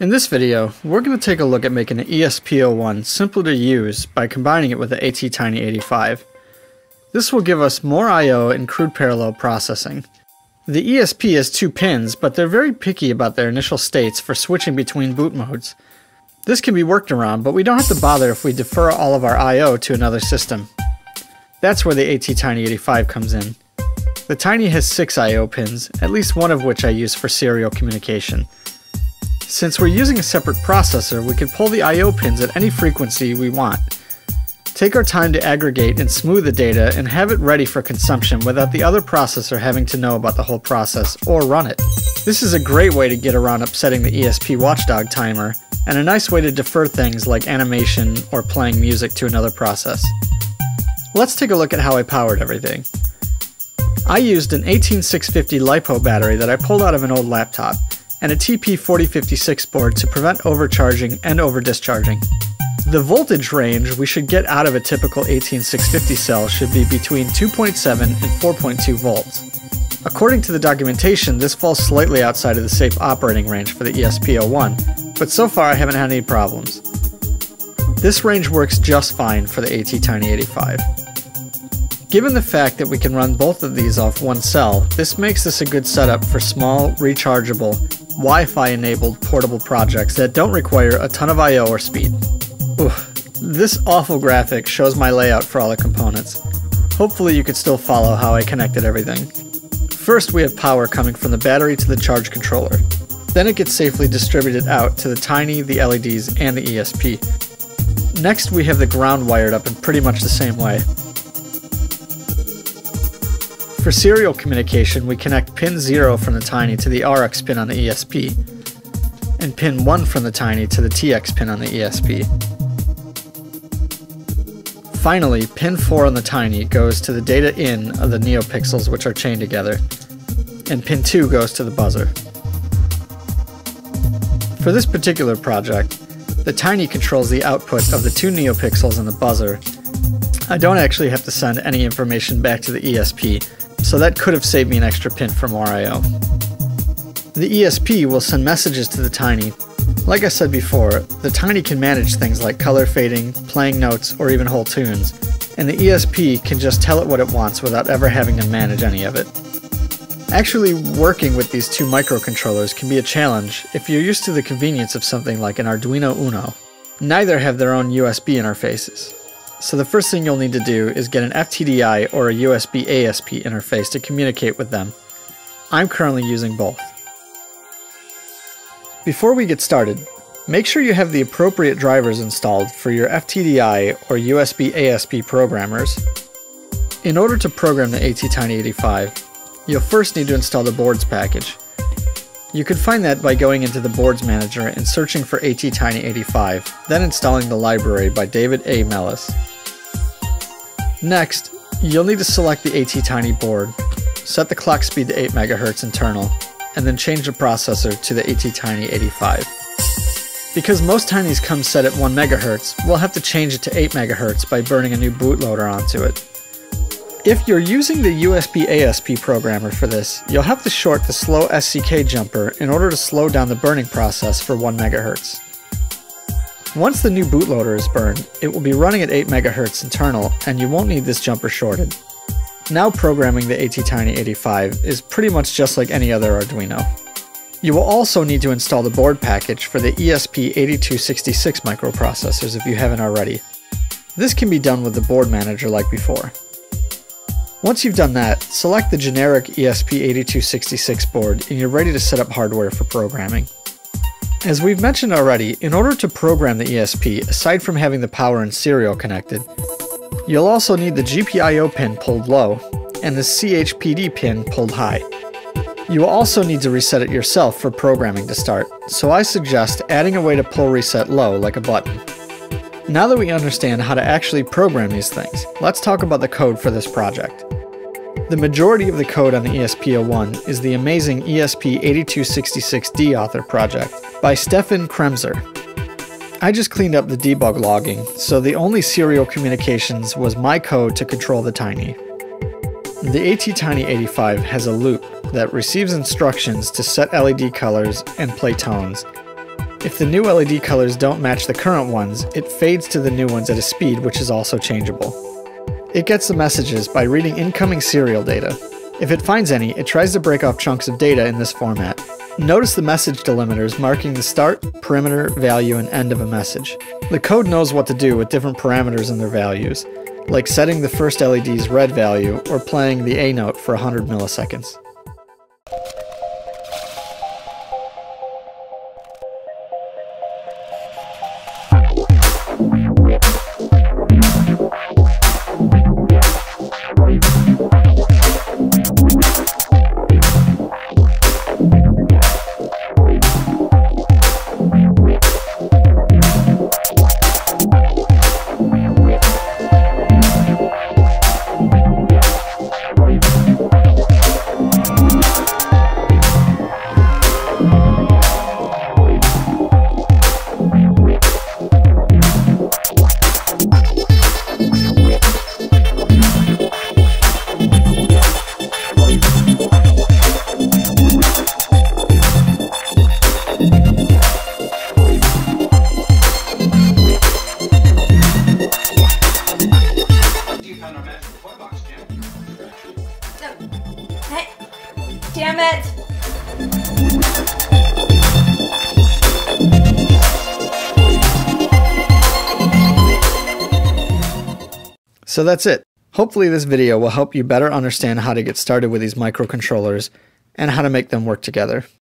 In this video, we're going to take a look at making an ESP01 simpler to use by combining it with the ATtiny85. This will give us more I.O. and crude parallel processing. The ESP has two pins, but they're very picky about their initial states for switching between boot modes. This can be worked around, but we don't have to bother if we defer all of our I.O. to another system. That's where the ATtiny85 comes in. The Tiny has six I.O. pins, at least one of which I use for serial communication. Since we're using a separate processor, we can pull the I.O. pins at any frequency we want. Take our time to aggregate and smooth the data and have it ready for consumption without the other processor having to know about the whole process or run it. This is a great way to get around upsetting the ESP watchdog timer, and a nice way to defer things like animation or playing music to another process. Let's take a look at how I powered everything. I used an 18650 LiPo battery that I pulled out of an old laptop, and a TP4056 board to prevent overcharging and overdischarging. The voltage range we should get out of a typical 18650 cell should be between 2.7 and 4.2 volts. According to the documentation, this falls slightly outside of the safe operating range for the ESP01, but so far I haven't had any problems. This range works just fine for the ATtiny85. Given the fact that we can run both of these off one cell, this makes this a good setup for small, rechargeable, Wi-Fi enabled portable projects that don't require a ton of I.O. or speed. this awful graphic shows my layout for all the components. Hopefully you could still follow how I connected everything. First we have power coming from the battery to the charge controller. Then it gets safely distributed out to the Tiny, the LEDs, and the ESP. Next we have the ground wired up in pretty much the same way. For serial communication, we connect pin 0 from the Tiny to the RX pin on the ESP, and pin 1 from the Tiny to the TX pin on the ESP. Finally, pin 4 on the Tiny goes to the data in of the NeoPixels which are chained together, and pin 2 goes to the buzzer. For this particular project, the Tiny controls the output of the two NeoPixels and the buzzer. I don't actually have to send any information back to the ESP, so that could have saved me an extra pin from RIO. The ESP will send messages to the Tiny. Like I said before, the Tiny can manage things like color fading, playing notes, or even whole tunes, and the ESP can just tell it what it wants without ever having to manage any of it. Actually, working with these two microcontrollers can be a challenge if you're used to the convenience of something like an Arduino Uno. Neither have their own USB interfaces. So the first thing you'll need to do is get an FTDI or a USB ASP interface to communicate with them. I'm currently using both. Before we get started, make sure you have the appropriate drivers installed for your FTDI or USB ASP programmers. In order to program the ATtiny85, you'll first need to install the boards package. You can find that by going into the boards manager and searching for ATtiny85, then installing the library by David A. Mellis. Next, you'll need to select the ATtiny board, set the clock speed to 8 MHz internal, and then change the processor to the ATtiny85. Because most Tinys come set at 1 MHz, we'll have to change it to 8 MHz by burning a new bootloader onto it. If you're using the USB ASP programmer for this, you'll have to short the slow SCK jumper in order to slow down the burning process for 1 MHz. Once the new bootloader is burned, it will be running at 8 MHz internal, and you won't need this jumper shorted. Now programming the ATtiny85 is pretty much just like any other Arduino. You will also need to install the board package for the ESP8266 microprocessors if you haven't already. This can be done with the board manager like before. Once you've done that, select the generic ESP8266 board and you're ready to set up hardware for programming. As we've mentioned already, in order to program the ESP, aside from having the power and serial connected, you'll also need the GPIO pin pulled low and the CHPD pin pulled high. You will also need to reset it yourself for programming to start, so I suggest adding a way to pull reset low like a button. Now that we understand how to actually program these things, let's talk about the code for this project. The majority of the code on the ESP01 is the amazing ESP8266 Deauther project by Stefan Kremser. I just cleaned up the debug logging, so the only serial communications was my code to control the Tiny. The ATtiny85 has a loop that receives instructions to set LED colors and play tones, If the new LED colors don't match the current ones, it fades to the new ones at a speed which is also changeable. It gets the messages by reading incoming serial data. If it finds any, it tries to break off chunks of data in this format. Notice the message delimiters marking the start, parameter, value, and end of a message. The code knows what to do with different parameters and their values, like setting the first LED's red value or playing the A note for 100 milliseconds. So that's it. Hopefully this video will help you better understand how to get started with these microcontrollers and how to make them work together.